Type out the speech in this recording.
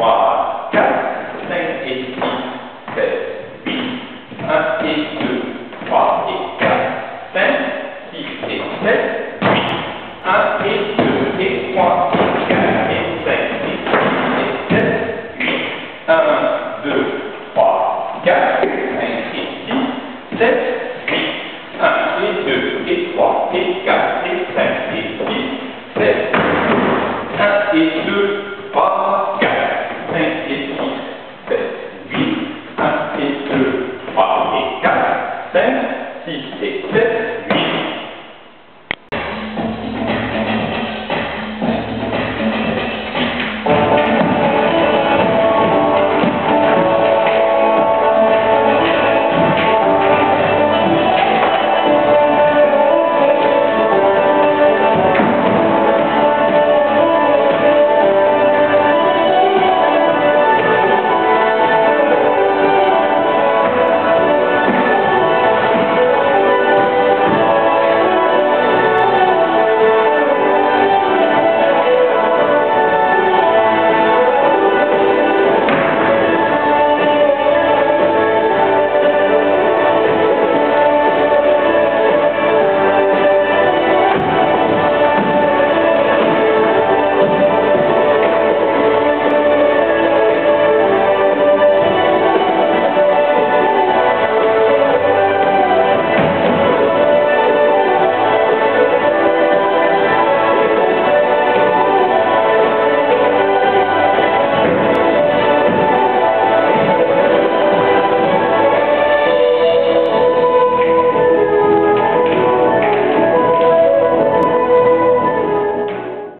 3, et 6, 7, 8, 1 et 2, 3 et 4, 5, 6 et 7, et 2 et 3 et 4 et 5 et 6 et 7, et 6, et 2环境改善，三是提升。